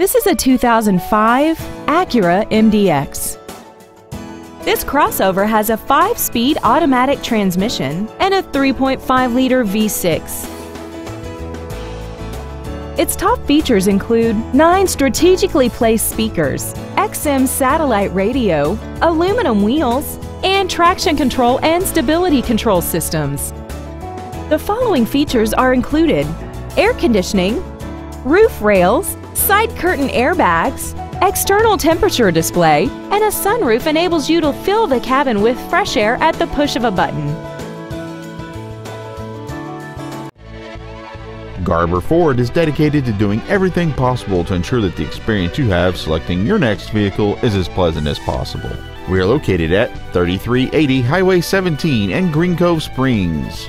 This is a 2005 Acura MDX. This crossover has a 5-speed automatic transmission and a 3.5-liter V6. Its top features include 9 strategically placed speakers, XM satellite radio, aluminum wheels, and traction control and stability control systems. The following features are included air conditioning, roof rails, side curtain airbags, external temperature display, and a sunroof enables you to fill the cabin with fresh air at the push of a button. Garber Ford is dedicated to doing everything possible to ensure that the experience you have selecting your next vehicle is as pleasant as possible. We are located at 3380 Highway 17 in Green Cove Springs.